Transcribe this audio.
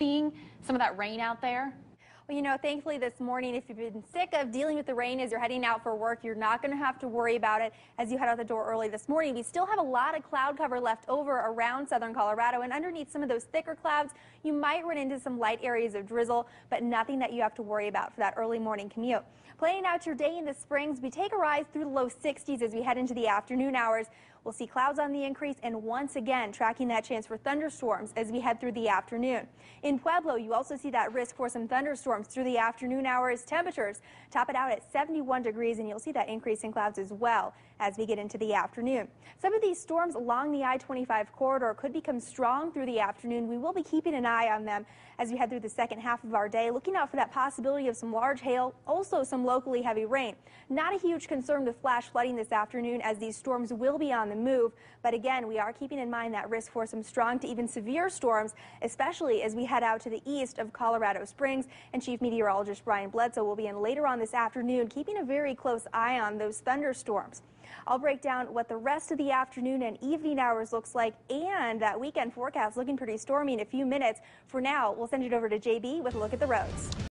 seeing some of that rain out there? Well, you know, thankfully this morning, if you've been sick of dealing with the rain as you're heading out for work, you're not going to have to worry about it as you head out the door early this morning. We still have a lot of cloud cover left over around southern Colorado, and underneath some of those thicker clouds, you might run into some light areas of drizzle, but nothing that you have to worry about for that early morning commute. Planning out your day in the Springs, we take a rise through the low 60s as we head into the afternoon hours. We'll see clouds on the increase and once again tracking that chance for thunderstorms as we head through the afternoon. In Pueblo, you also see that risk for some thunderstorms through the afternoon hours. Temperatures top it out at 71 degrees and you'll see that increase in clouds as well as we get into the afternoon. Some of these storms along the I-25 corridor could become strong through the afternoon. We will be keeping an eye on them as we head through the second half of our day, looking out for that possibility of some large hail, also some locally heavy rain. Not a huge concern with flash flooding this afternoon as these storms will be on the move. But again, we are keeping in mind that risk for some strong to even severe storms, especially as we head out to the east of Colorado Springs. And Chief Meteorologist Brian Bledsoe will be in later on this afternoon, keeping a very close eye on those thunderstorms. I'll break down what the rest of the afternoon and evening hours looks like and that weekend forecast looking pretty stormy in a few minutes. For now, we'll send it over to JB with a look at the roads.